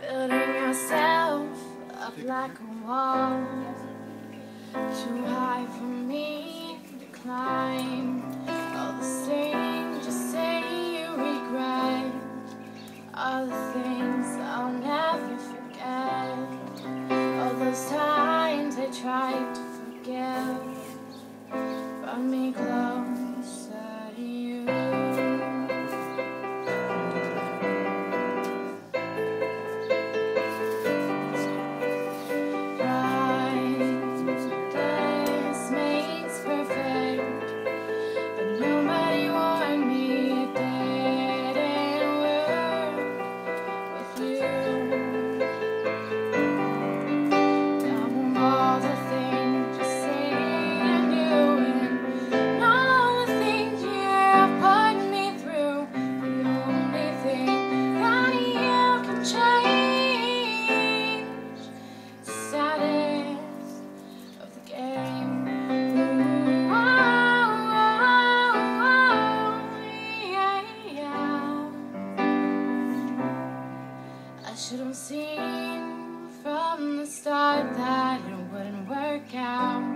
building yourself up like a wall. Too high for me to climb. All the things you say you regret all the things I'll never forget. All those times I tried to forgive, but me close. should have seen from the start that it wouldn't work out.